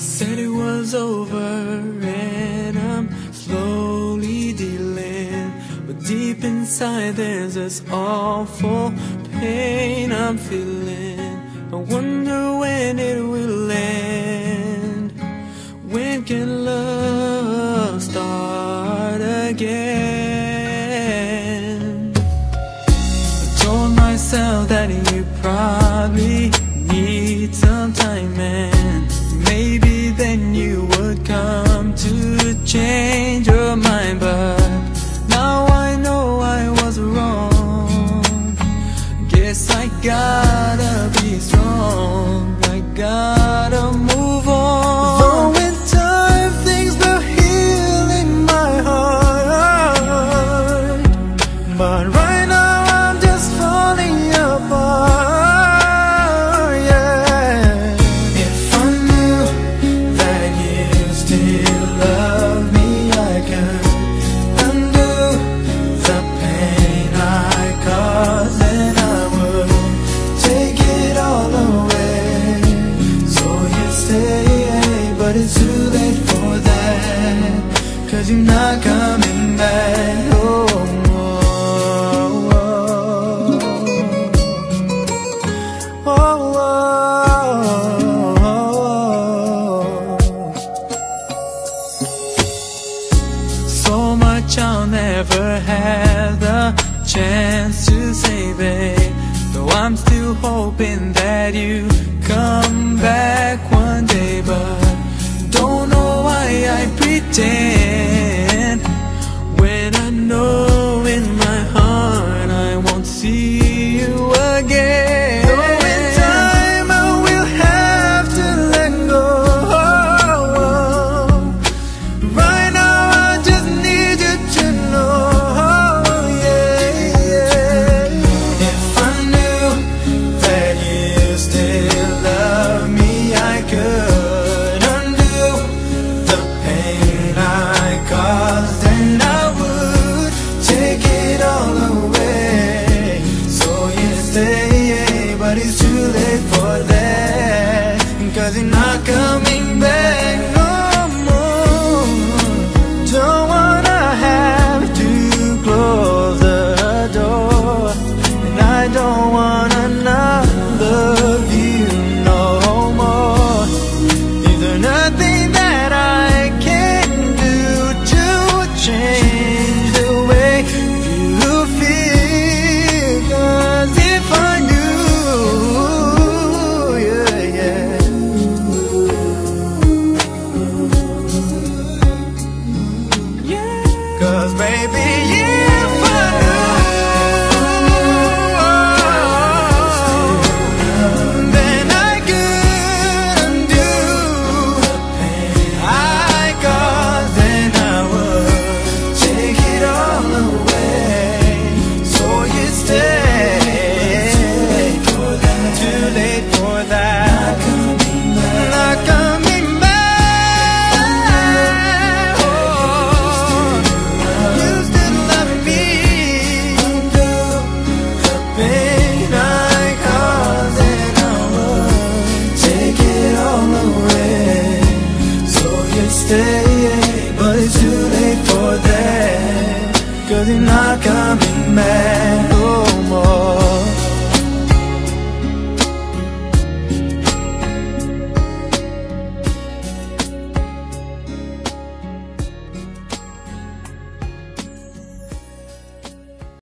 Said it was over and I'm slowly dealing. But deep inside there's this awful pain I'm feeling. I wonder when it will end. When can love start again right now I'm just falling apart yeah. If I knew that you still love me I could undo the pain I caused I would take it all away So you stay, but it's too late for that Cause you're not coming back I'll never have the chance to say, babe. Though I'm still hoping that you come back one day, but don't know why I pretend that, cause Cause baby, if I knew, then I couldn't do I caused and I would take it all away. So you stay. Too late for that. Not coming back no more.